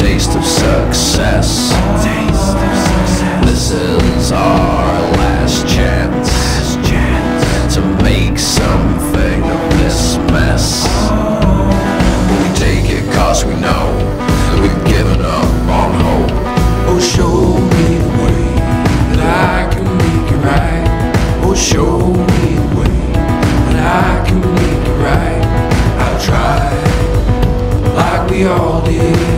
Taste of success. This is our last chance to make something of this mess. We take it cause we know we've given up on hope. Oh, show me the way that I can make it right. Oh, show me the way that I can make it right. I tried like we all did.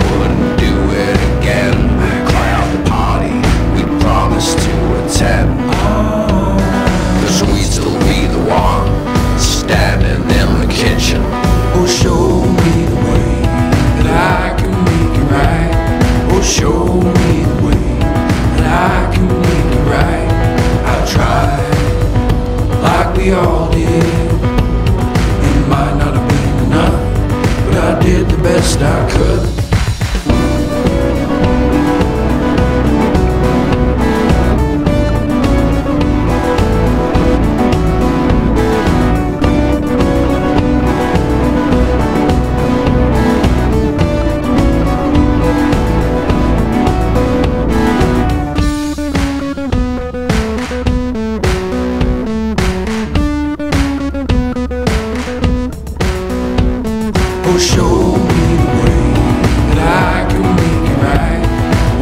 Chance, Oh, show me the way that I can make it right.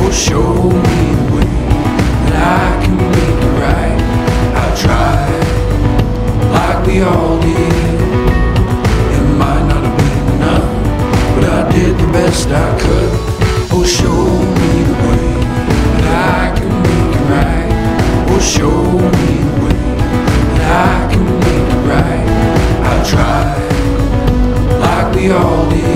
Oh, show me the way that I can make it right. I tried like we all did. It might not have been enough, but I did the best I could. Oh, show me the way that I can make it right. Oh, show me we all need.